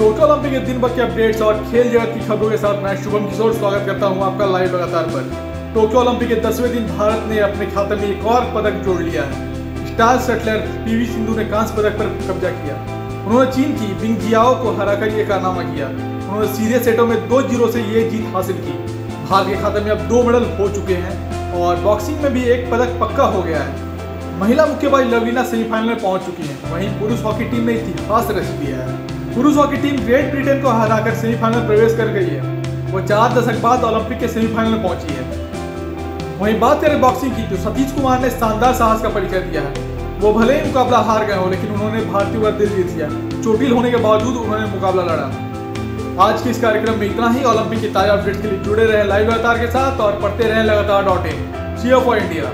Tokyo Olympic के दिन भर के अपडेट्स और खेल जगत की खबरों के साथ मैं शुभम किशोर स्वागत करता हूँ आपका लाइव लगातार पर। टोक्यो ओलंपिक के दसवें दिन भारत ने अपने खाते में एक और पदक जोड़ लिया है। स्टार शटलर पीवी सिंधु ने कांस्य पदक पर कब्जा किया। उन्होंने चीन की बिंग जियाओ को हराकर ये कारनामा किया। उन्होंने सीरियस सेटों में दो ज़ीरो से ये जीत हासिल की। भारत के खाते में अब दो मेडल हो चुके हैं और बॉक्सिंग में भी एक पदक पक्का हो गया है। महिला मुक्केबाज लवलीना सेमीफाइनल में पहुँच चुकी है। वहीं पुरुष हॉकी टीम ने इतिहास रच दिया है। पुरुष हॉकी टीम ग्रेट ब्रिटेन को हराकर सेमीफाइनल प्रवेश कर गई है। वो चार दशक बाद ओलंपिक के सेमीफाइनल में पहुँची है। वहीं बात करें बॉक्सिंग की तो सतीश कुमार ने शानदार साहस का परिचय दिया है। वो भले ही मुकाबला हार गए हो, लेकिन उन्होंने भारतीय का दिल जीत लिया। चोटिल होने के बावजूद उन्होंने मुकाबला लड़ा। आज के इस कार्यक्रम में इतना ही। ओलंपिक की ताज़ा अपडेट के लिए जुड़े रहे लाइव लगातार के साथ और पढ़ते रहे लगातार dot in. C for India